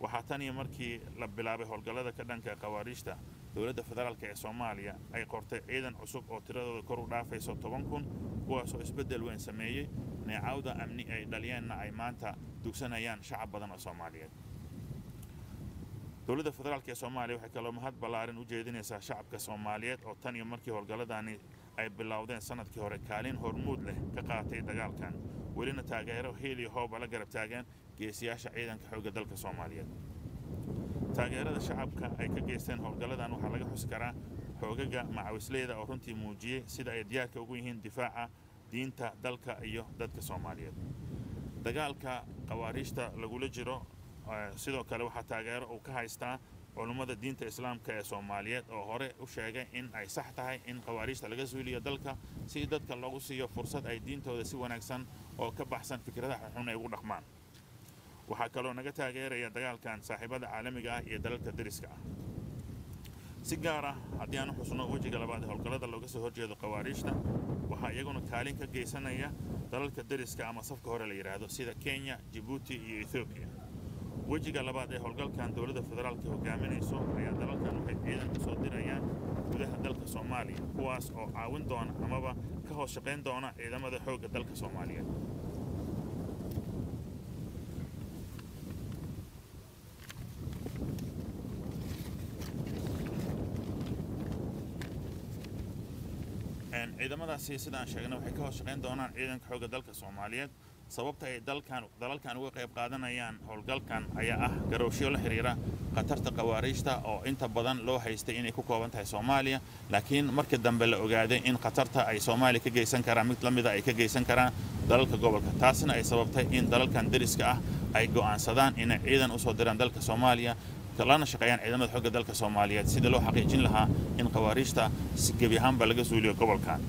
waxaa tan iyo markii la bilaabay howlgallada ka dhanka khawaariijta dowladda federaalk ee soomaaliya ay qortay ciidan cusub oo tiradooda kor u dhaafayso toban kun kuwaasoo isbeddel weyn sameeyey neecawda amni ay dhaliyeenna ay maanta dugsanayaan shacab badan oo soomaaliyeed. Dowladda federaalk ee soomaaliya waxay kaloo mahad ballaaran u jeedinaysaa shacabka soomaaliyeed oo tan iyo markii howlgalladani ay bilowdeen sannadkii hore kaalin hormuud leh ka qaatay dagaalkan. Welina taageero hiil iyo hooba la garab taageen geesiyaasha ciidanka xoogga dalka soomaaliyeed. Taageerada shacabka ay ka geysteen howlgalladan waxaa laga xusi karaa xoogaga macawisleyda oo runtii muujiyey sida ay diyaarka ugu yihiin difaaca diinta dalka iyo dadka soomaaliyeed. Dagaalka khawaariijta lagula jiro sidoo kale waxaa taageero uu ka haystaa culummada diinta islaamka ee soomaaliyeed oo hore u sheegay in ay sax tahay in khawaariijta laga suuliyo dalka si dadka loogu siiyo fursad ay diintooda si wanaagsan oo ka baxsan fikradaha xun ay ugu dhaqmaan waxaa kaloo naga taageeraya dagaalkan saaxiibada caalamiga ah iyo dalalka deriska ah. Si gaar ah haddii aan u xusno wejiga labaad ee howlgallada looga soo horjeedo khawaariijta waxaa iyaguna kaalin ka geysanaya dalalka deriska ama safka hore la yidhaahdo sida kenya jibuuti iyo ethoobiya wejiga labaad ee howlgalkan dowladda federaalka hogaaminayso ayaa dalalkan waxay ciidan u soo dirayaan gudaha dalka soomaaliya kuwaas oo caawin doona amaba ka hoos shaqayn doona ciidamada xoogga dalka soomaaliyeed ciidamadaasi sidaan sheegnay waxay ka hoos shaqayn doonaan ciidanka xoogga dalka soomaaliyeed. Sababta ay dalkan dalalkan uga qayb qaadanayaan howlgalkan ayaa ah garowshyo la xiriira khatarta khawaariijta oo inta badan loo haystay inay ku kooban tahay soomaaliya. Laakiin markii dambe la ogaaday in khatarta ay soomaaliya ka geysan karaan mid la mida ay ka geysan karaan dalalka gobolka. Taasina ay sababtay in dalalkan deriska ah ay go'aansadaan inay ciidan u soo diraan dalka soomaaliya lana shaqeeyaan ciidamada xogga dalka soomaaliyeed. Sidii loo xaqiijin lahaa in khawaariijta si gebi ahaanba laga suuliyo gobolkan